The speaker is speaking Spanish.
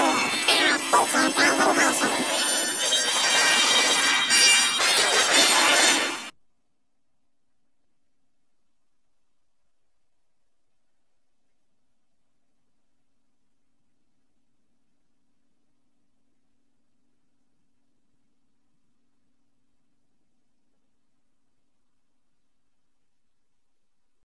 el